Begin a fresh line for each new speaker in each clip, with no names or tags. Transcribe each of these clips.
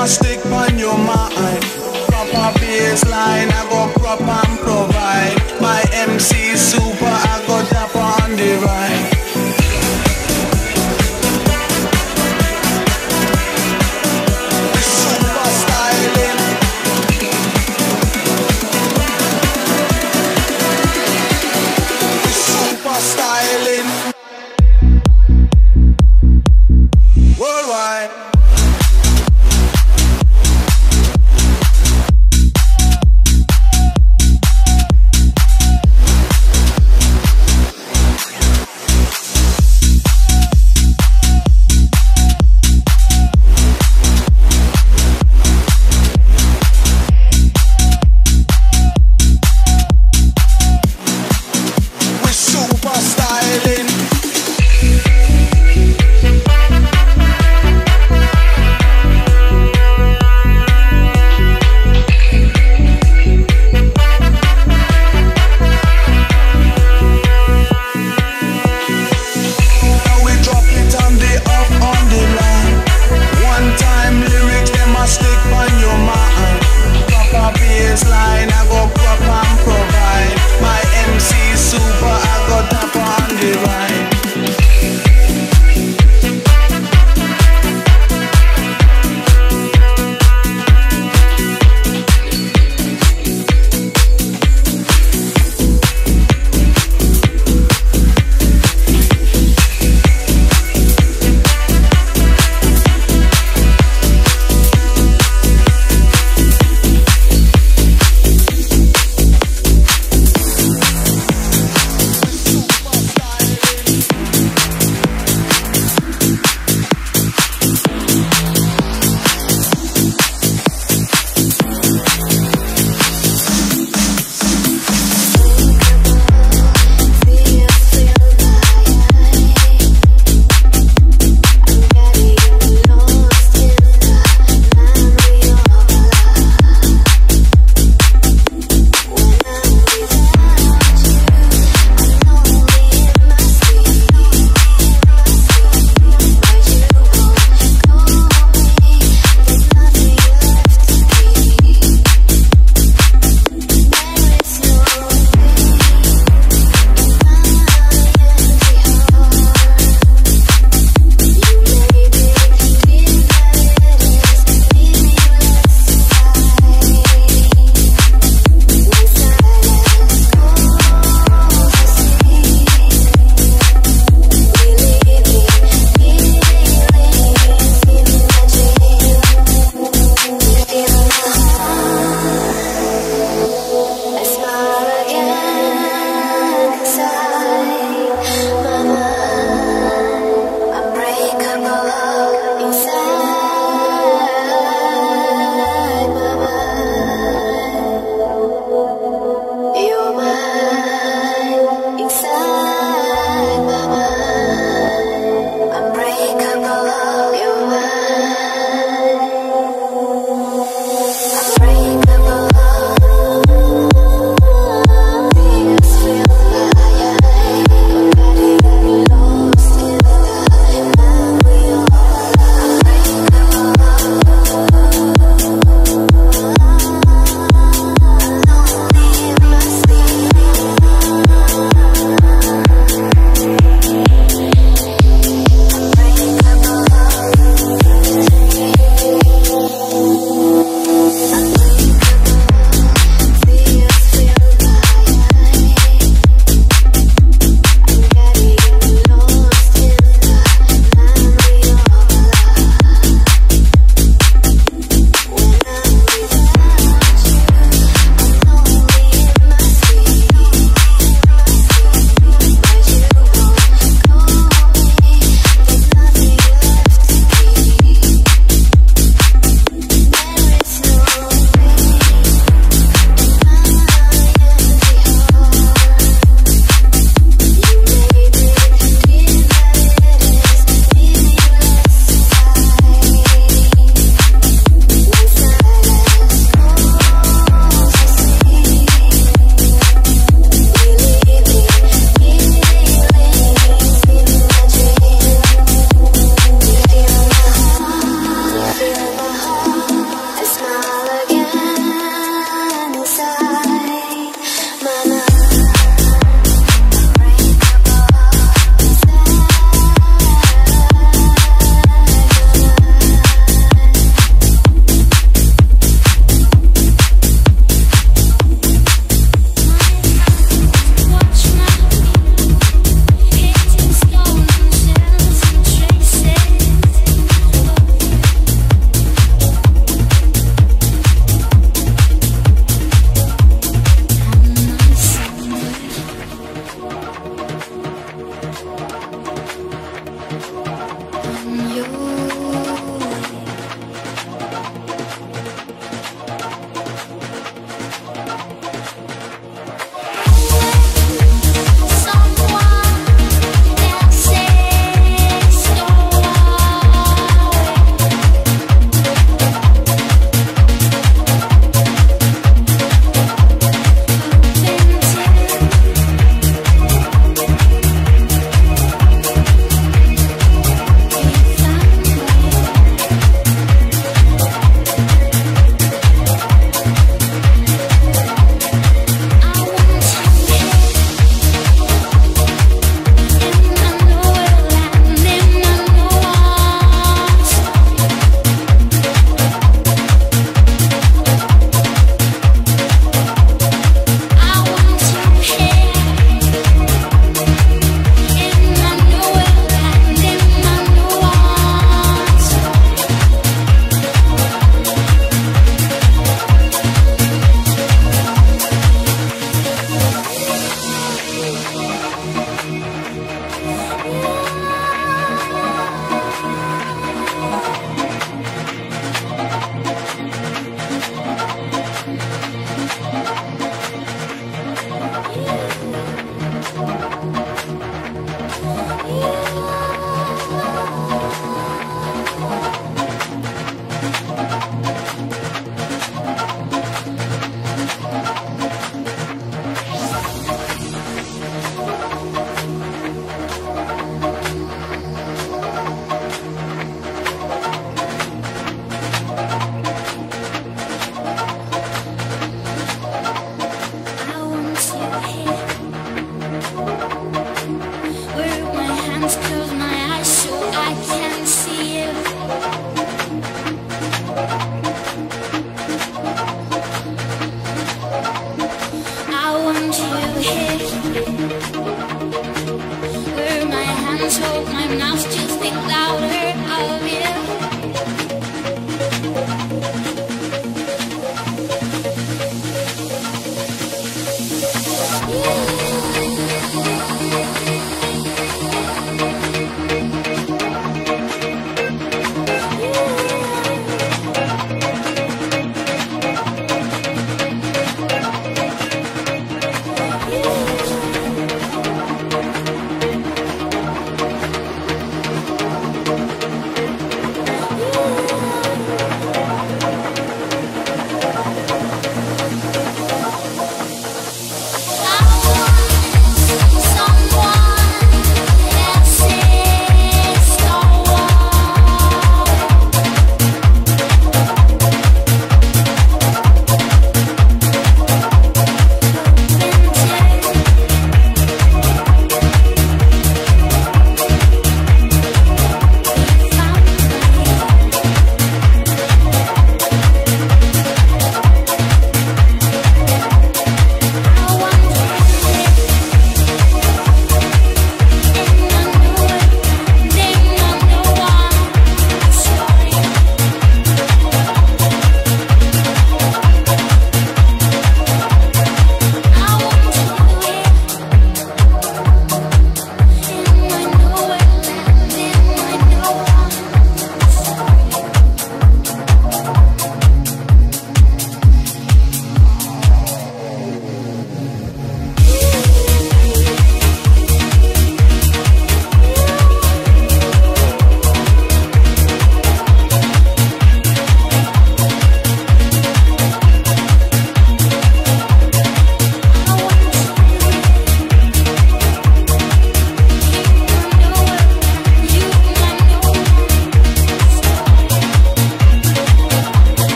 I stick on your mind. Proper baseline, I go proper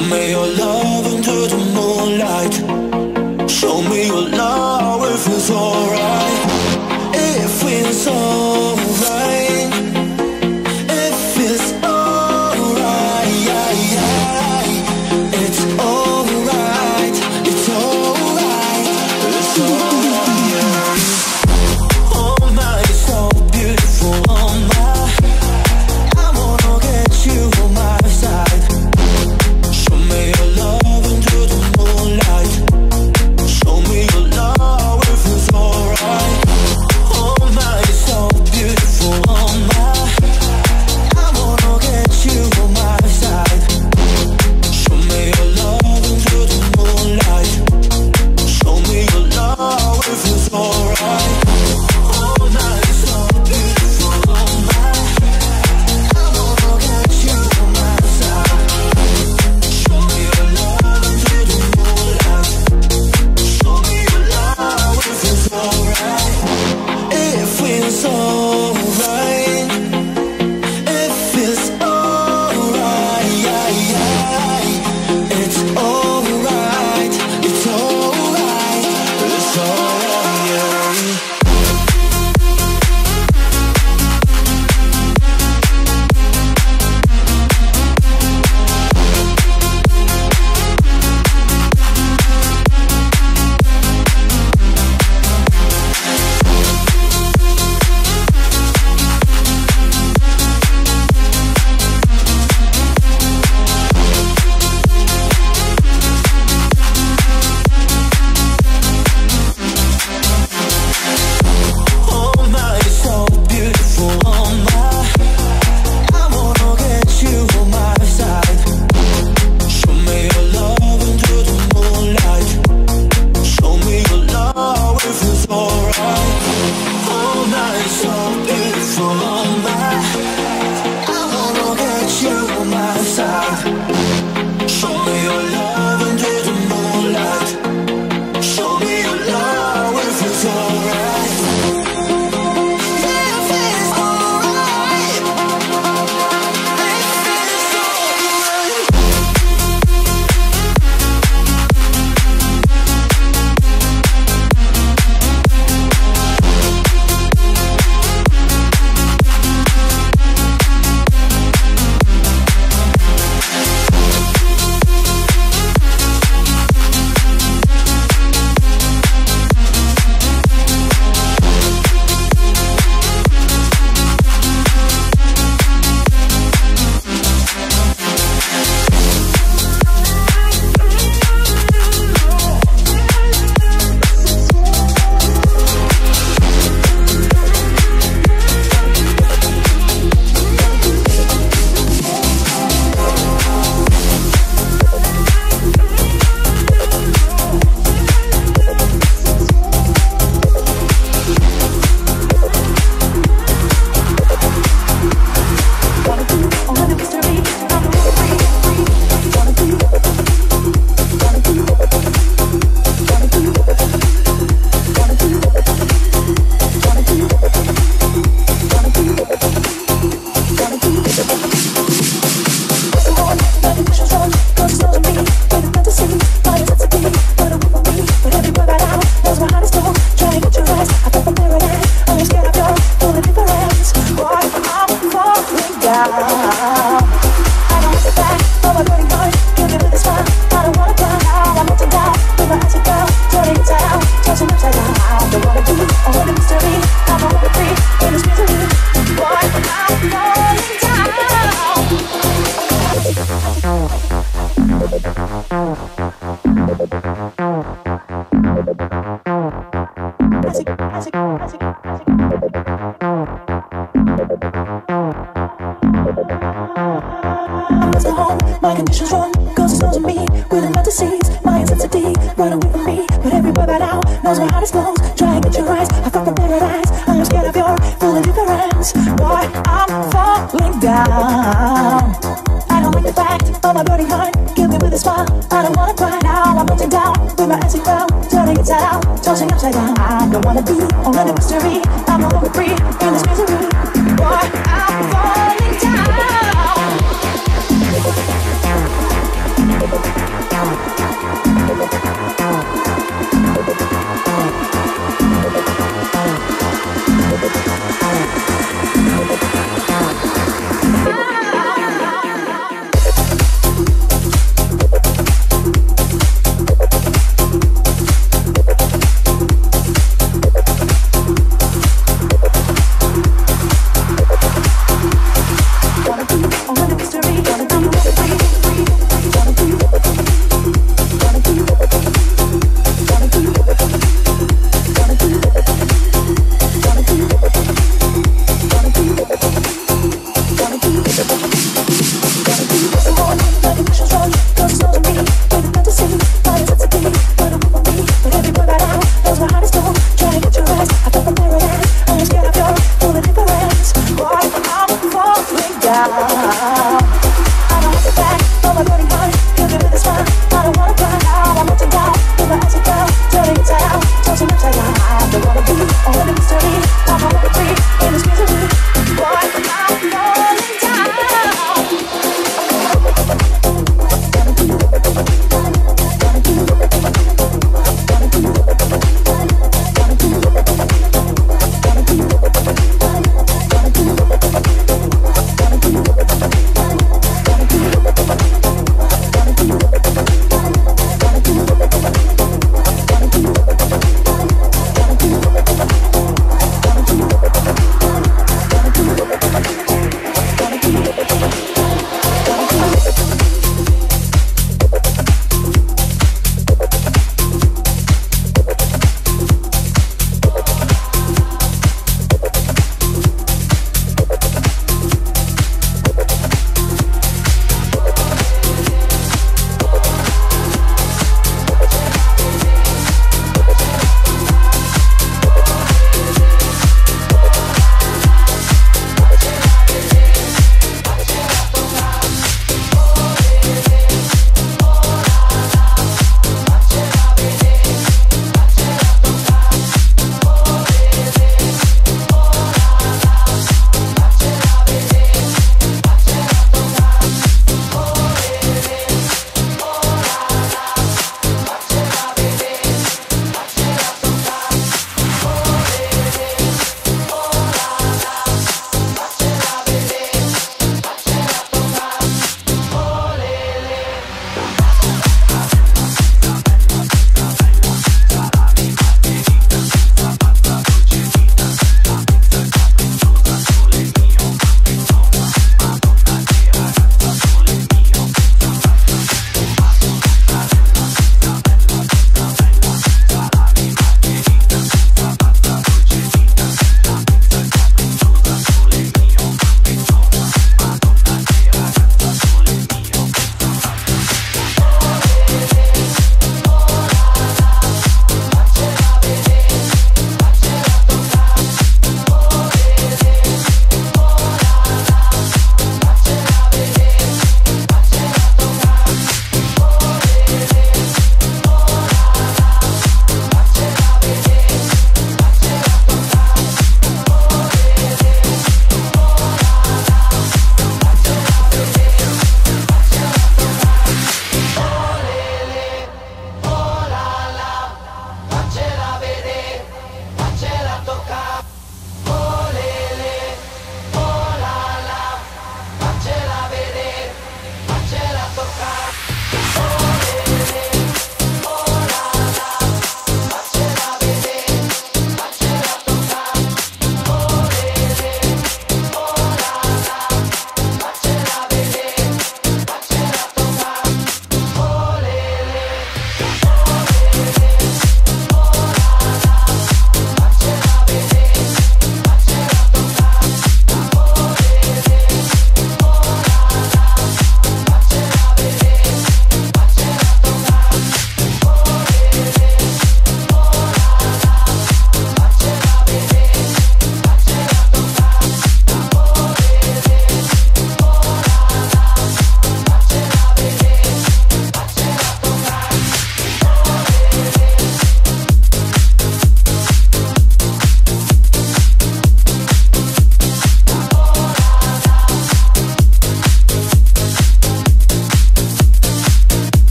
Show me your love